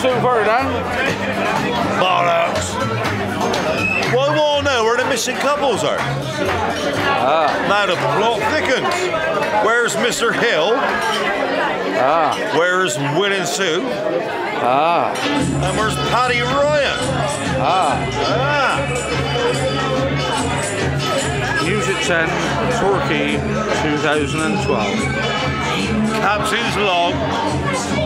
Sue for then. Bollocks. Well, want to know where the missing couples are. Ah, Now the plot thickens. Where's Mr. Hill? ah, Where's Will and Sue? ah, And where's Paddy Ryan? ah. Ah. Music 10, Torquay, 2012. Captain's log.